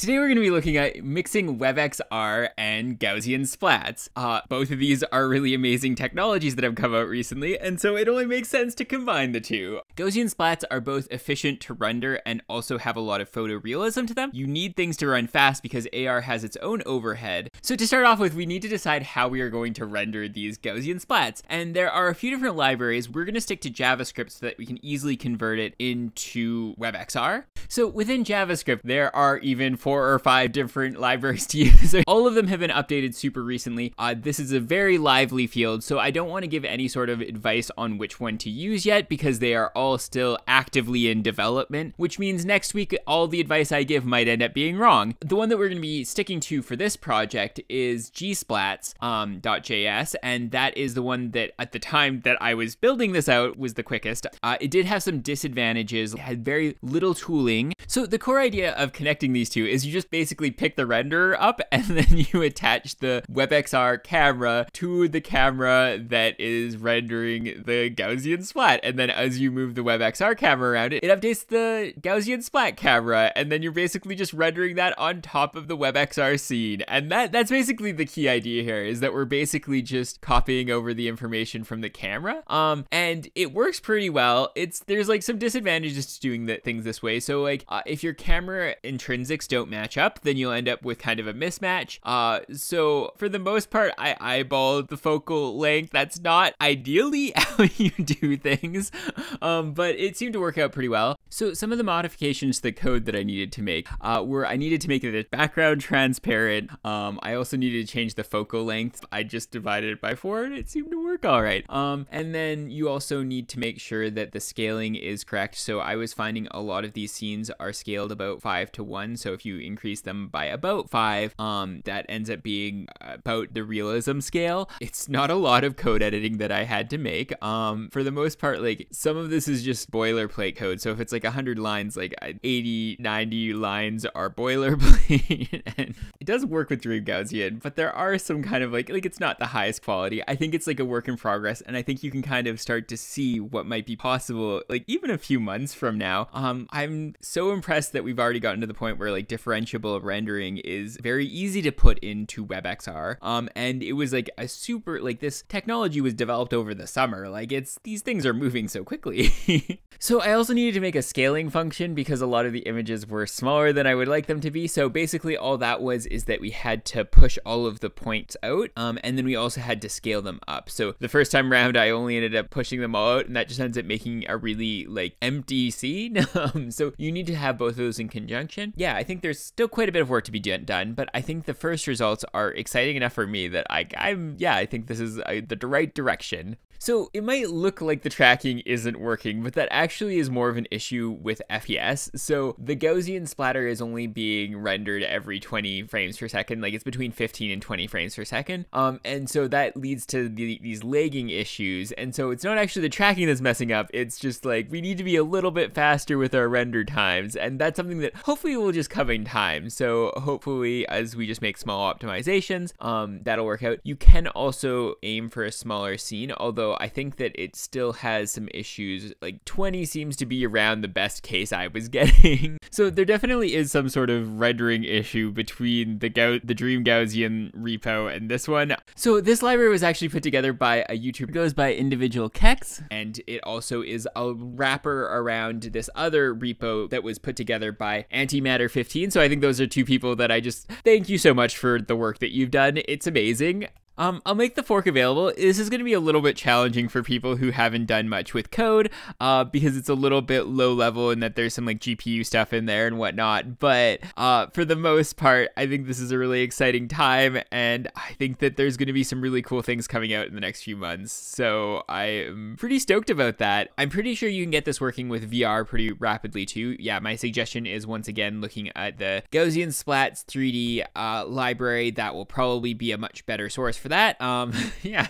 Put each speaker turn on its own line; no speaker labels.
Today we're going to be looking at mixing WebXR and Gaussian splats. Uh, both of these are really amazing technologies that have come out recently, and so it only makes sense to combine the two. Gaussian splats are both efficient to render and also have a lot of photorealism to them. You need things to run fast because AR has its own overhead. So to start off with, we need to decide how we are going to render these Gaussian splats. And there are a few different libraries. We're going to stick to JavaScript so that we can easily convert it into WebXR. So within JavaScript, there are even four or five different libraries to use. All of them have been updated super recently. Uh, this is a very lively field, so I don't want to give any sort of advice on which one to use yet because they are all still actively in development, which means next week all the advice I give might end up being wrong. The one that we're going to be sticking to for this project is gsplats.js, um, and that is the one that at the time that I was building this out was the quickest. Uh, it did have some disadvantages, it had very little tooling so the core idea of connecting these two is you just basically pick the renderer up and then you attach the WebXR camera to the camera that is rendering the Gaussian splat. And then as you move the WebXR camera around it, it updates the Gaussian splat camera. And then you're basically just rendering that on top of the WebXR scene. And that that's basically the key idea here is that we're basically just copying over the information from the camera. Um, and it works pretty well. It's there's like some disadvantages to doing the things this way. So like uh, if your camera intrinsics don't match up, then you'll end up with kind of a mismatch. Uh, so for the most part, I eyeballed the focal length. That's not ideally how you do things, um, but it seemed to work out pretty well. So some of the modifications to the code that I needed to make uh, were I needed to make the background transparent. Um, I also needed to change the focal length. I just divided it by four and it seemed to work all right. Um, and then you also need to make sure that the scaling is correct. So I was finding a lot of these scenes are scaled about five to one. So if you increase them by about five, um, that ends up being about the realism scale. It's not a lot of code editing that I had to make. Um, for the most part, like some of this is just boilerplate code. So if it's like 100 lines, like 80, 90 lines are boilerplate. and it does work with Dream Gaussian, but there are some kind of like, like it's not the highest quality. I think it's like a work in progress. And I think you can kind of start to see what might be possible, like even a few months from now. Um, I'm so impressed that we've already gotten to the point where like differentiable rendering is very easy to put into WebXR. Um, and it was like a super like this technology was developed over the summer. Like it's these things are moving so quickly. so I also needed to make a scaling function because a lot of the images were smaller than I would like them to be. So basically all that was is that we had to push all of the points out. Um, and then we also had to scale them up. So the first time around I only ended up pushing them all out and that just ends up making a really like empty scene. um, so you need to have both of those in conjunction. Yeah, I think there's still quite a bit of work to be done, but I think the first results are exciting enough for me that I, I'm, yeah, I think this is uh, the right direction. So it might look like the tracking isn't working, but that actually is more of an issue with FPS. So the Gaussian splatter is only being rendered every 20 frames per second, like it's between 15 and 20 frames per second. Um, and so that leads to the, these lagging issues. And so it's not actually the tracking that's messing up, it's just like we need to be a little bit faster with our render times. And that's something that hopefully will just come in time. So hopefully, as we just make small optimizations, um, that'll work out. You can also aim for a smaller scene, although I think that it still has some issues. Like 20 seems to be around the best case I was getting. so there definitely is some sort of rendering issue between the the Dream Gaussian repo and this one. So this library was actually put together by a YouTuber it goes by Individual Kex, and it also is a wrapper around this other repo that was put together by Antimatter 15. So I think those are two people that I just thank you so much for the work that you've done. It's amazing. Um, I'll make the fork available. This is going to be a little bit challenging for people who haven't done much with code, uh, because it's a little bit low level and that there's some like GPU stuff in there and whatnot. But uh, for the most part, I think this is a really exciting time, and I think that there's going to be some really cool things coming out in the next few months. So I am pretty stoked about that. I'm pretty sure you can get this working with VR pretty rapidly too. Yeah, my suggestion is once again looking at the Gaussian Splats 3D uh, library. That will probably be a much better source that. Um, yeah.